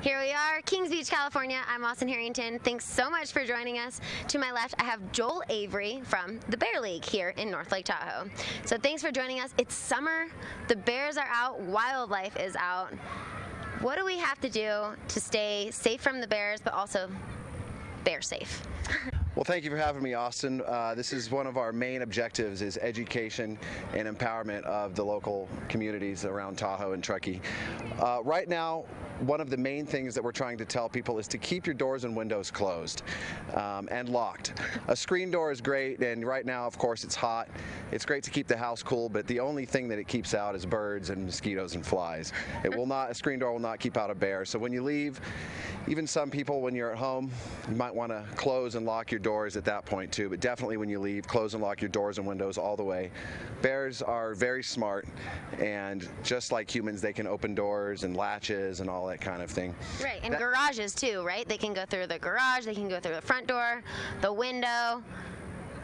Here we are, Kings Beach, California. I'm Austin Harrington. Thanks so much for joining us. To my left, I have Joel Avery from the Bear League here in North Lake Tahoe. So thanks for joining us. It's summer, the bears are out, wildlife is out. What do we have to do to stay safe from the bears, but also bear safe? Well, thank you for having me, Austin. Uh, this is one of our main objectives is education and empowerment of the local communities around Tahoe and Truckee. Uh, right now, one of the main things that we're trying to tell people is to keep your doors and windows closed um, and locked. A screen door is great, and right now, of course, it's hot. It's great to keep the house cool, but the only thing that it keeps out is birds and mosquitoes and flies. It will not, a screen door will not keep out a bear. So when you leave, even some people, when you're at home, you might want to close and lock your doors at that point too, but definitely when you leave, close and lock your doors and windows all the way. Bears are very smart, and just like humans, they can open doors and latches and all that kind of thing. Right, and That- garages too, right? They can go through the garage, they can go through the front door, the window.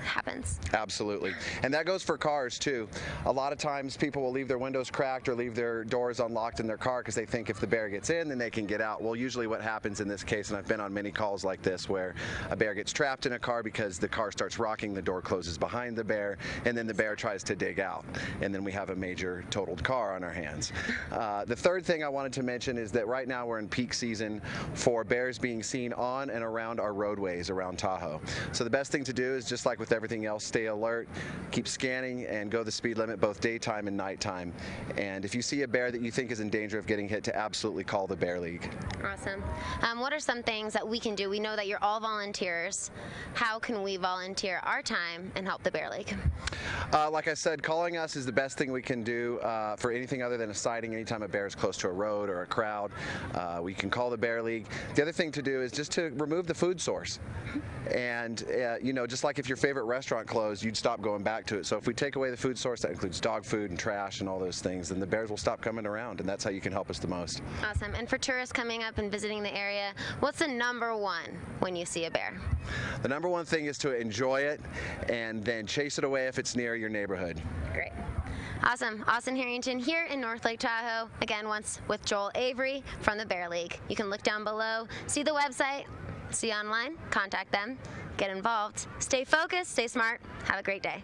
Happens. Absolutely. And that goes for cars too. A lot of times people will leave their windows cracked or leave their doors unlocked in their car because they think if the bear gets in, then they can get out. Well, usually what happens in this case, and I've been on many calls like this where a bear gets trapped in a car because the car starts rocking, the door closes behind the bear, and then the bear tries to dig out. And then we have a major totaled car on our hands. Uh, the third thing I wanted to mention is that right now we're in peak season for bears being seen on and around our roadways around Tahoe. So the best thing to do is just like with everything else, stay alert, keep scanning, and go the speed limit both daytime and nighttime. And if you see a bear that you think is in danger of getting hit, to absolutely call the Bear League. Awesome. Um, what are some things that we can do? We know that you're all volunteers. How can we volunteer our time and help the Bear League? Uh, like I said, calling us is the best thing we can do uh, for anything other than a sighting. Anytime a bear is close to a road or a crowd, uh, we can call the Bear League. The other thing to do is just to remove the food source. And, uh, you know, just like if your favorite restaurant closed, you'd stop going back to it. So if we take away the food source, that includes dog food and trash and all those things, then the bears will stop coming around. And that's how you can help us the most. Awesome. And for tourists coming up and visiting the area, what's the number one when you see a bear? The number one thing is to enjoy it and then chase it away if it's near your neighborhood. Great. Awesome. Austin Harrington here in North Lake Tahoe. Again, once with Joel Avery from the Bear League. You can look down below, see the website, see online, contact them, get involved. Stay focused, stay smart. Have a great day.